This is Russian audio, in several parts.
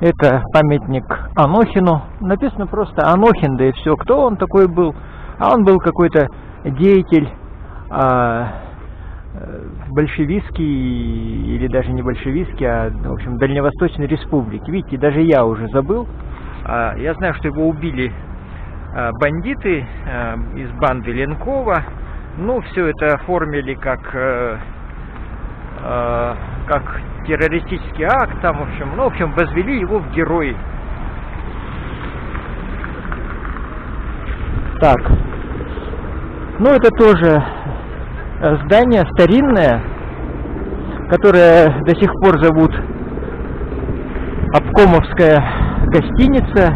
Это памятник Анохину. Написано просто Анохин, да и все. Кто он такой был? А он был какой-то деятель а, э, большевистский, или даже не большевистский, а, в общем, Дальневосточной республики. Видите, даже я уже забыл. А, я знаю, что его убили а, бандиты а, из банды Ленкова. Ну, все это оформили как, э, э, как террористический акт, там, в общем, ну, в общем, возвели его в герои. Так, ну, это тоже э, здание старинное, которое до сих пор зовут Обкомовская гостиница.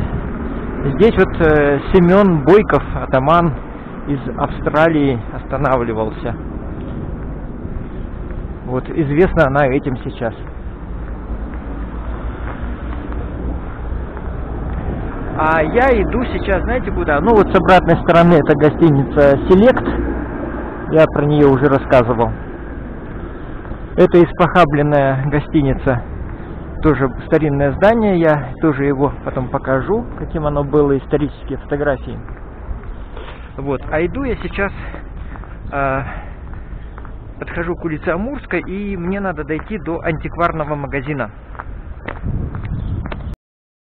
Здесь вот э, Семен Бойков, атаман из Австралии, останавливался. Вот известна она этим сейчас. А я иду сейчас, знаете куда? Ну вот с обратной стороны это гостиница Селект. Я про нее уже рассказывал. Это испохабленная гостиница. Тоже старинное здание. Я тоже его потом покажу, каким оно было, исторические фотографии. Вот. А иду я сейчас, э, подхожу к улице Амурской, и мне надо дойти до антикварного магазина.